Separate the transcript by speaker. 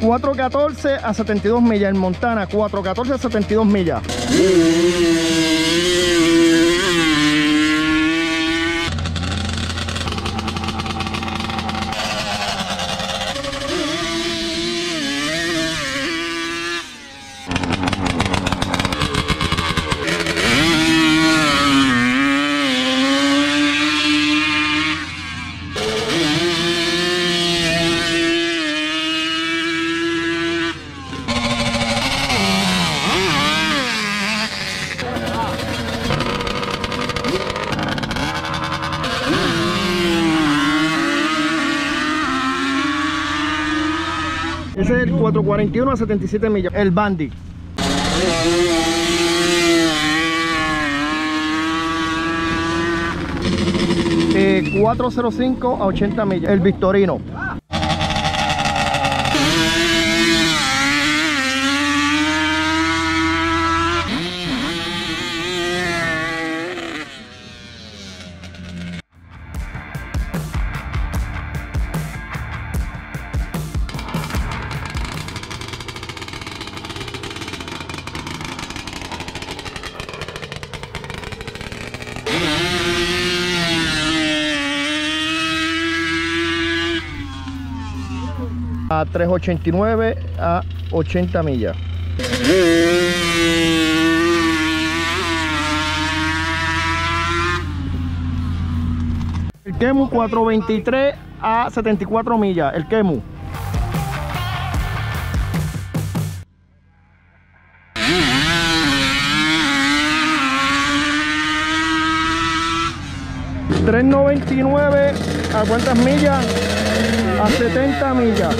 Speaker 1: 414 a 72 millas en Montana, 414 a 72 millas. Ese es el 441 a 77 millas, el Bandy. Eh, 405 a 80 millas, el Victorino. A 389 a 80 millas. El Kemu 423 a 74 millas, el Kemu. $3.99 a cuántas millas? A 70 millas.